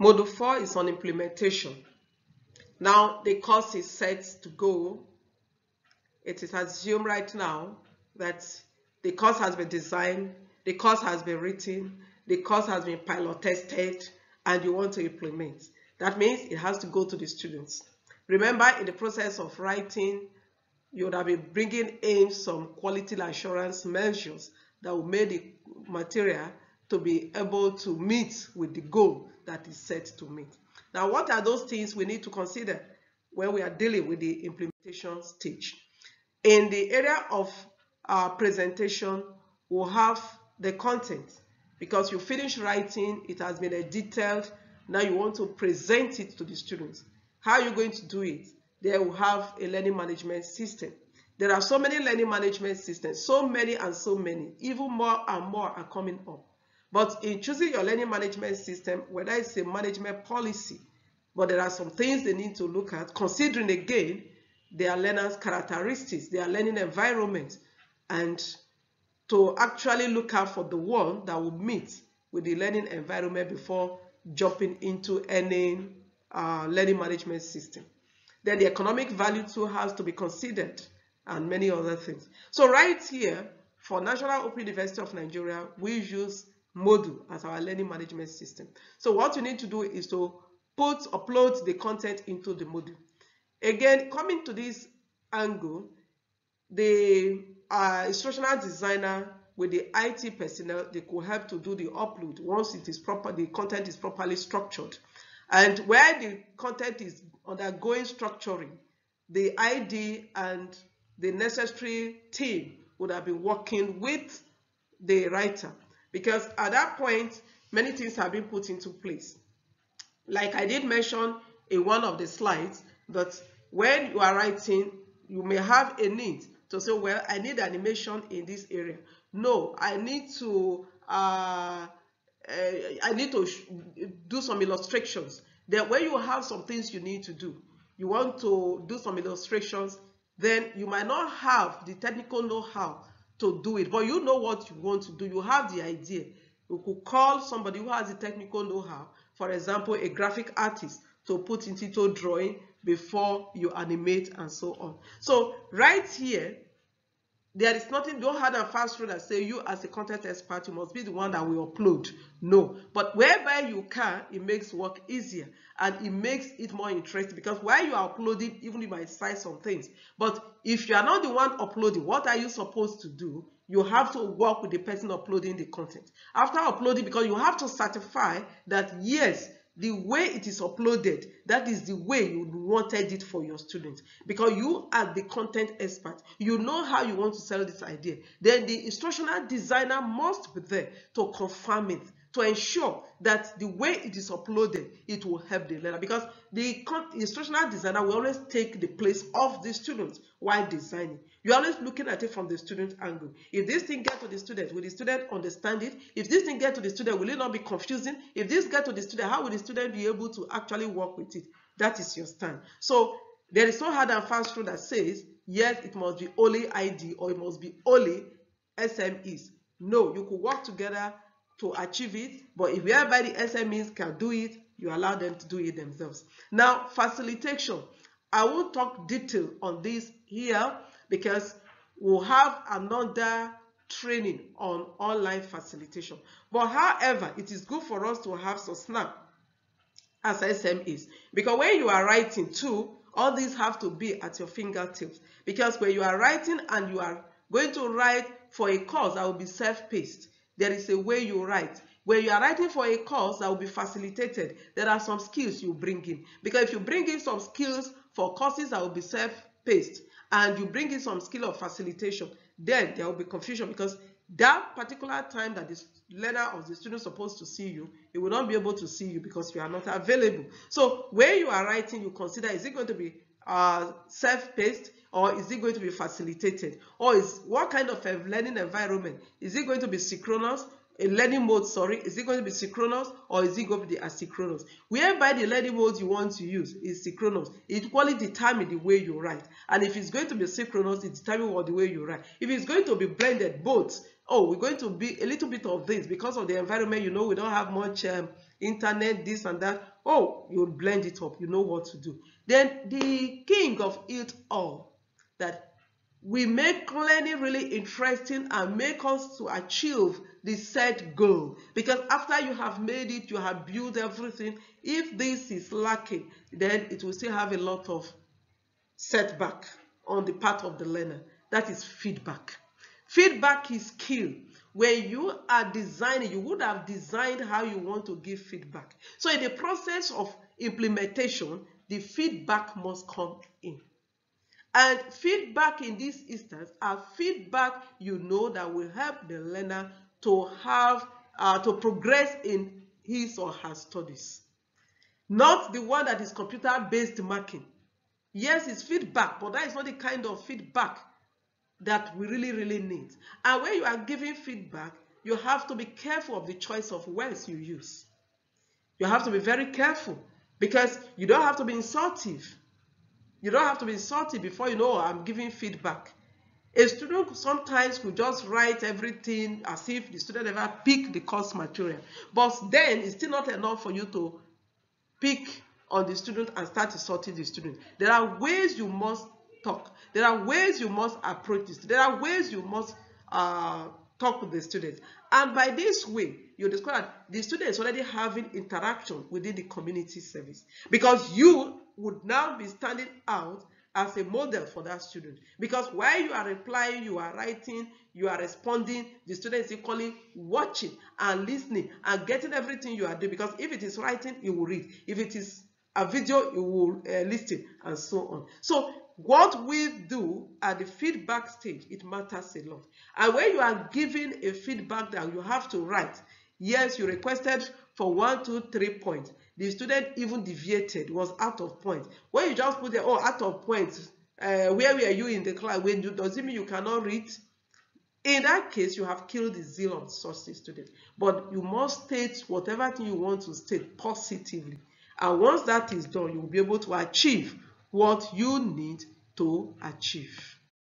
Module 4 is on implementation. Now the course is set to go. It is assumed right now that the course has been designed, the course has been written, the course has been pilot tested, and you want to implement. That means it has to go to the students. Remember, in the process of writing, you would have been bringing in some quality assurance measures that will make the material to be able to meet with the goal that is set to meet. Now, what are those things we need to consider when we are dealing with the implementation stage? In the area of our presentation, we'll have the content because you finish writing, it has been a detailed, now you want to present it to the students. How are you going to do it? They will have a learning management system. There are so many learning management systems, so many and so many, even more and more are coming up. But in choosing your learning management system, whether it's a management policy, but there are some things they need to look at, considering again their learners' characteristics, their learning environment, and to actually look out for the one that will meet with the learning environment before jumping into any uh, learning management system. Then the economic value too has to be considered and many other things. So right here, for National Open University of Nigeria, we use Moodle as our learning management system. So what you need to do is to put, upload the content into the module. Again, coming to this angle, the uh, instructional designer with the IT personnel, they could help to do the upload once it is proper, the content is properly structured. And where the content is undergoing structuring, the ID and the necessary team would have been working with the writer because at that point, many things have been put into place. Like I did mention in one of the slides that when you are writing, you may have a need to say, well, I need animation in this area. No, I need to uh, uh, I need to do some illustrations. Then when you have some things you need to do, you want to do some illustrations, then you might not have the technical know-how to do it, but you know what you want to do. You have the idea. You could call somebody who has the technical know-how, for example, a graphic artist, to put into drawing before you animate and so on. So right here, there is nothing, don't hard and fast rule that say you as a content expert, you must be the one that will upload. No, but wherever you can, it makes work easier and it makes it more interesting because while you are uploading, even if I cite some things, but if you are not the one uploading, what are you supposed to do? You have to work with the person uploading the content. After uploading, because you have to certify that yes, the way it is uploaded, that is the way you wanted it for your students. Because you are the content expert. You know how you want to sell this idea. Then the instructional designer must be there to confirm it, to ensure that the way it is uploaded, it will help the learner. Because the instructional designer will always take the place of the student while designing. You're always looking at it from the student angle. If this thing get to the student, will the student understand it? If this thing get to the student, will it not be confusing? If this get to the student, how will the student be able to actually work with it? That is your stand. So there is no hard and fast rule that says, yes, it must be only ID or it must be only SMEs. No, you could work together to achieve it, but if the SMEs can do it, you allow them to do it themselves. Now, facilitation. I will talk detail on this here because we'll have another training on online facilitation. But however, it is good for us to have some snap as SMEs because when you are writing too, all these have to be at your fingertips because when you are writing and you are going to write for a course that will be self-paced, there is a way you write. When you are writing for a course that will be facilitated, there are some skills you bring in. Because if you bring in some skills for courses that will be self-paced, and you bring in some skill of facilitation, then there will be confusion because that particular time that the learner or the student is supposed to see you, he will not be able to see you because you are not available. So when you are writing, you consider is it going to be uh, self-paced or is it going to be facilitated? Or is what kind of a learning environment? Is it going to be synchronous? a learning mode, sorry, is it going to be synchronous or is it going to be asynchronous? Whereby the learning mode you want to use is synchronous, it equally determines the way you write. And if it's going to be synchronous, it determines what the way you write. If it's going to be blended, both, oh, we're going to be a little bit of this because of the environment, you know, we don't have much um, internet, this and that. Oh, you'll blend it up, you know what to do. Then the king of it all, that we make learning really interesting and make us to achieve the set goal. Because after you have made it, you have built everything. If this is lacking, then it will still have a lot of setback on the part of the learner. That is feedback. Feedback is key. When you are designing, you would have designed how you want to give feedback. So in the process of implementation, the feedback must come in. And feedback in this instance are feedback you know that will help the learner to have uh, to progress in his or her studies. Not the one that is computer-based marking. Yes, it's feedback, but that is not the kind of feedback that we really, really need. And when you are giving feedback, you have to be careful of the choice of words you use. You have to be very careful because you don't have to be insultive. You don't have to be insulted before you know I'm giving feedback. A student sometimes could just write everything as if the student never picked the course material. But then it's still not enough for you to pick on the student and start insulting the student. There are ways you must talk. There are ways you must approach this. There are ways you must uh, talk with the students. And by this way, you discover that the student is already having interaction within the community service because you would now be standing out as a model for that student. Because while you are replying, you are writing, you are responding, the student is equally watching and listening and getting everything you are doing. Because if it is writing, you will read. If it is a video, you will uh, listen and so on. So what we do at the feedback stage, it matters a lot. And when you are giving a feedback that you have to write, yes, you requested for one, two, three points. The student even deviated, was out of point. When you just put the oh out of point, uh, where were you in the class? When you, does it mean you cannot read? In that case, you have killed the zeal of such student. But you must state whatever thing you want to state positively. And once that is done, you will be able to achieve what you need to achieve.